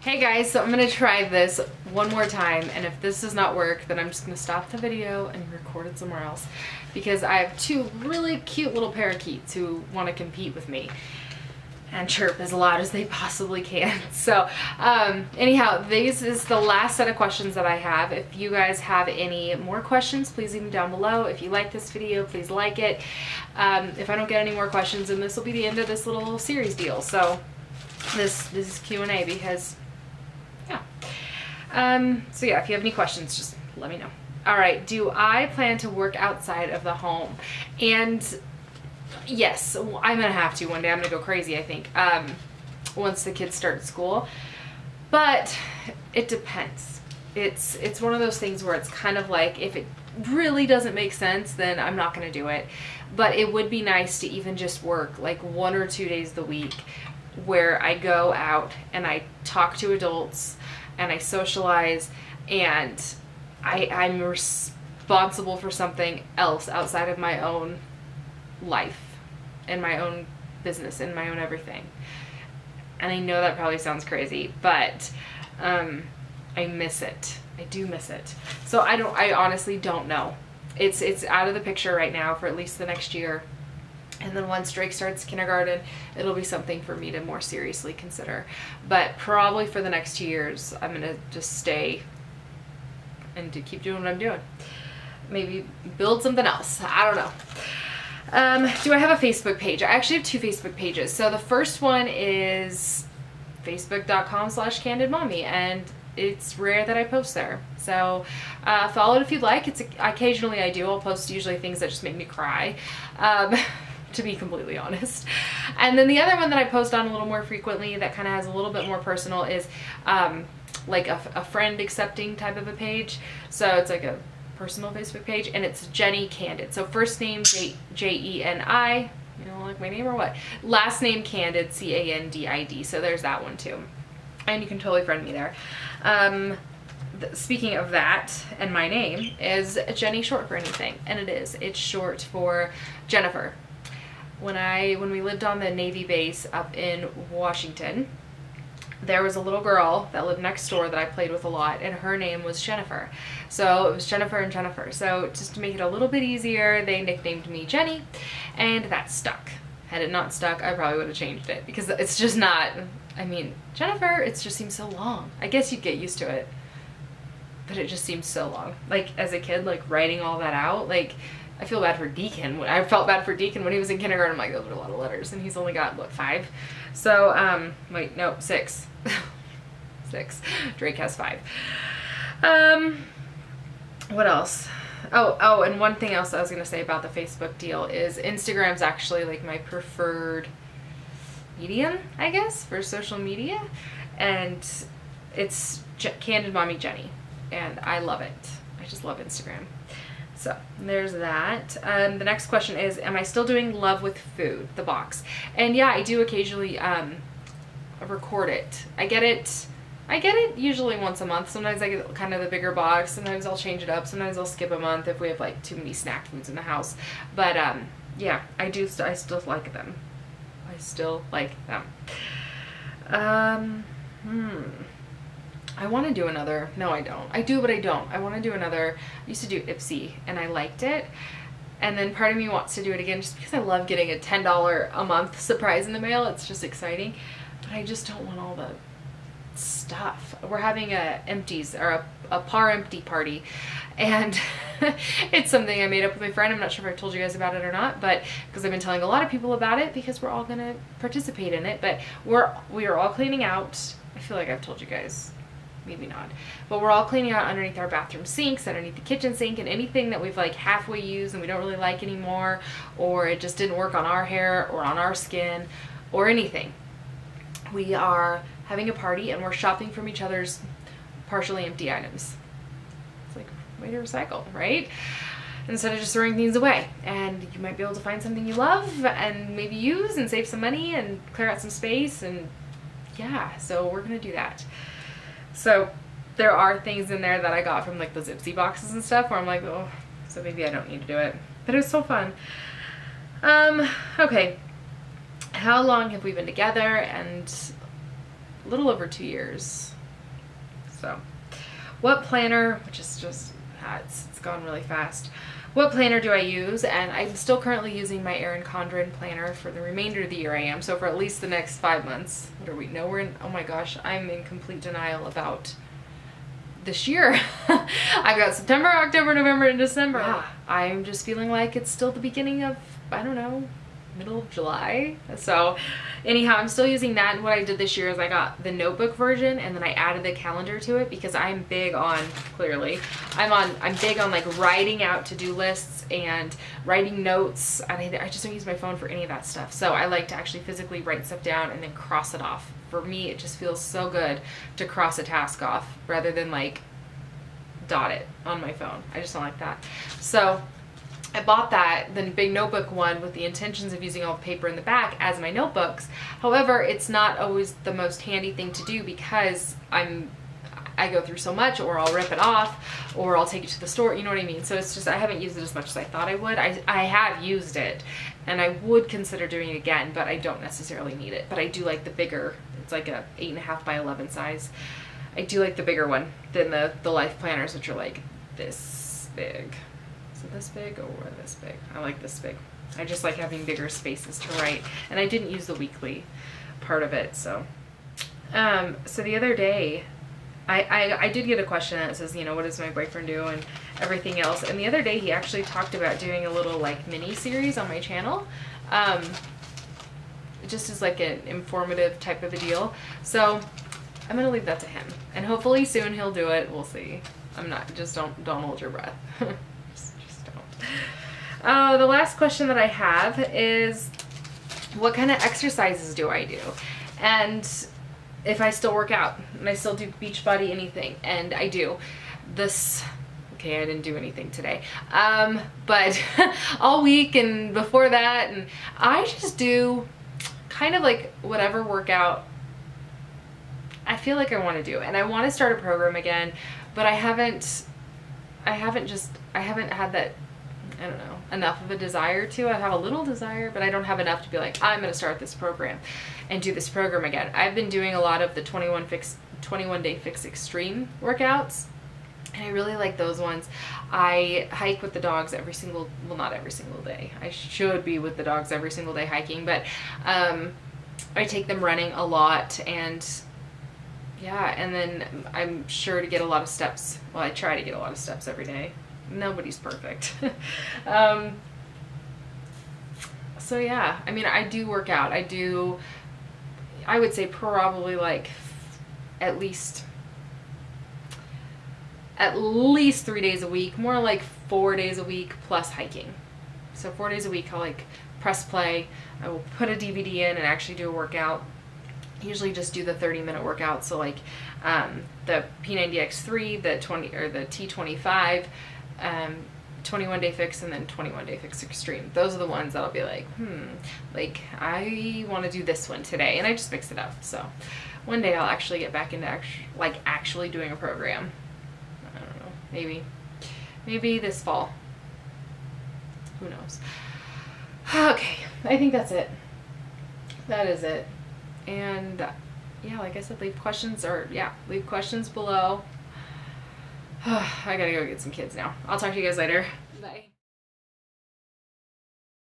Hey guys, so I'm gonna try this one more time and if this does not work then I'm just gonna stop the video and record it somewhere else because I have two really cute little parakeets who want to compete with me and chirp as loud as they possibly can. So um, anyhow, this is the last set of questions that I have. If you guys have any more questions, please leave them down below. If you like this video, please like it. Um, if I don't get any more questions, then this will be the end of this little series deal. So this, this is Q&A because. Um, so yeah, if you have any questions, just let me know. All right, do I plan to work outside of the home? And yes, I'm gonna have to one day. I'm gonna go crazy, I think, um, once the kids start school. But it depends. It's it's one of those things where it's kind of like if it really doesn't make sense, then I'm not gonna do it. But it would be nice to even just work like one or two days the week where I go out and I talk to adults and I socialize and I, I'm responsible for something else outside of my own life and my own business and my own everything. And I know that probably sounds crazy, but um, I miss it. I do miss it. So I don't. I honestly don't know. It's it's out of the picture right now for at least the next year. And then once Drake starts kindergarten, it'll be something for me to more seriously consider. But probably for the next two years, I'm gonna just stay and to keep doing what I'm doing. Maybe build something else. I don't know. Um, do I have a Facebook page? I actually have two Facebook pages. So the first one is facebook.com slash candid mommy and it's rare that I post there. So uh, follow it if you'd like. It's occasionally I do. I'll post usually things that just make me cry. Um, to be completely honest. And then the other one that I post on a little more frequently that kind of has a little bit more personal is um, like a, a friend accepting type of a page. So it's like a personal Facebook page and it's Jeni Candid. So first name J-E-N-I, you know, like my name or what? Last name Candid, C-A-N-D-I-D. So there's that one too. And you can totally friend me there. Um, speaking of that and my name is Jeni short for anything and it is it's short for Jennifer when I when we lived on the Navy base up in Washington there was a little girl that lived next door that I played with a lot and her name was Jennifer. So it was Jennifer and Jennifer. So just to make it a little bit easier, they nicknamed me Jeni and that stuck. Had it not stuck, I probably would have changed it because it's just not, I mean, Jennifer, it just seems so long. I guess you'd get used to it, but it just seems so long. Like as a kid, like writing all that out, like I feel bad for Deacon. I felt bad for Deacon when he was in kindergarten. I'm like, those are a lot of letters, and he's only got what five. So, um, wait, no, six, six. Drake has five. Um, what else? Oh, oh, and one thing else I was gonna say about the Facebook deal is Instagram's actually like my preferred medium, I guess, for social media, and it's J Candid Mommy Jeni, and I love it. I just love Instagram. So there's that. Um, the next question is, am I still doing Love with Food, the box? And yeah, I do occasionally um, record it. I get it, I get it usually once a month. Sometimes I get kind of the bigger box. Sometimes I'll change it up. Sometimes I'll skip a month if we have like too many snack foods in the house. But um, yeah, I do, st I still like them. I still like them. Um, hmm. I want to do another. No, I don't. I do, but I don't. I want to do another. I used to do Ipsy, and I liked it. And then part of me wants to do it again just because I love getting a $10 a month surprise in the mail. It's just exciting. But I just don't want all the stuff. We're having a empties or a, a par empty party and it's something I made up with my friend. I'm not sure if I've told you guys about it or not, but because I've been telling a lot of people about it because we're all gonna participate in it. But we're we are all cleaning out. I feel like I've told you guys maybe not. But we're all cleaning out underneath our bathroom sinks, underneath the kitchen sink, and anything that we've like halfway used and we don't really like anymore, or it just didn't work on our hair or on our skin, or anything. We are having a party and we're shopping from each other's partially empty items. It's like way to recycle, right? Instead of just throwing things away. And you might be able to find something you love and maybe use and save some money and clear out some space and yeah, so we're gonna do that. So there are things in there that I got from like the Ipsy boxes and stuff where I'm like, oh, so maybe I don't need to do it. But it was so fun. Um, okay. How long have we been together and a little over two years. So, what planner, which is just, it's, it's gone really fast. What planner do I use? And I'm still currently using my Erin Condren planner for the remainder of the year I am. So for at least the next five months. What are we? No, we're in, oh my gosh, I'm in complete denial about this year. I've got September, October, November, and December. Yeah. I'm just feeling like it's still the beginning of, I don't know, middle of July. So anyhow, I'm still using that. And what I did this year is I got the notebook version and then I added the calendar to it because I'm big on, clearly, I'm on, I'm big on like writing out to-do lists and writing notes. And I, I just don't use my phone for any of that stuff. So I like to actually physically write stuff down and then cross it off. For me, it just feels so good to cross a task off rather than like dot it on my phone. I just don't like that. So I bought that, the big notebook one with the intentions of using all the paper in the back as my notebooks. However, it's not always the most handy thing to do because I'm I go through so much or I'll rip it off or I'll take it to the store, you know what I mean? So it's just, I haven't used it as much as I thought I would. I, I have used it and I would consider doing it again, but I don't necessarily need it. But I do like the bigger, it's like a eight and a half by 11 size. I do like the bigger one than the, the life planners, which are like this big. Is it this big or this big? I like this big. I just like having bigger spaces to write. And I didn't use the weekly part of it, so. Um, so the other day, I, I, I did get a question that says, you know, what does my boyfriend do and everything else. And the other day he actually talked about doing a little like mini series on my channel. Um, just as like an informative type of a deal. So I'm gonna leave that to him. And hopefully soon he'll do it. We'll see. I'm not, just don't, don't hold your breath. Uh, the last question that I have is what kind of exercises do I do? And if I still work out and I still do Beachbody anything and I do this okay I didn't do anything today um, but all week and before that and I just do kind of like whatever workout I feel like I want to do and I want to start a program again but I haven't I haven't just I haven't had that I don't know, enough of a desire to. I have a little desire, but I don't have enough to be like, I'm going to start this program and do this program again. I've been doing a lot of the 21 fix 21 day fix extreme workouts and I really like those ones. I hike with the dogs every single, well not every single day. I should be with the dogs every single day hiking, but um, I take them running a lot and yeah, and then I'm sure to get a lot of steps. Well, I try to get a lot of steps every day nobody's perfect. um, so yeah, I mean, I do work out. I do, I would say probably like at least, at least three days a week, more like four days a week plus hiking. So four days a week, I'll like press play. I will put a DVD in and actually do a workout. Usually just do the 30 minute workout. So like um, the P90X3, the 20 or the T25, um, 21 Day Fix and then 21 Day Fix Extreme. Those are the ones that I'll be like, hmm, like I want to do this one today, and I just mix it up. So one day I'll actually get back into actu like actually doing a program. I don't know, maybe, maybe this fall. Who knows? Okay, I think that's it. That is it. And yeah, like I said, leave questions or yeah, leave questions below. I gotta go get some kids now. I'll talk to you guys later.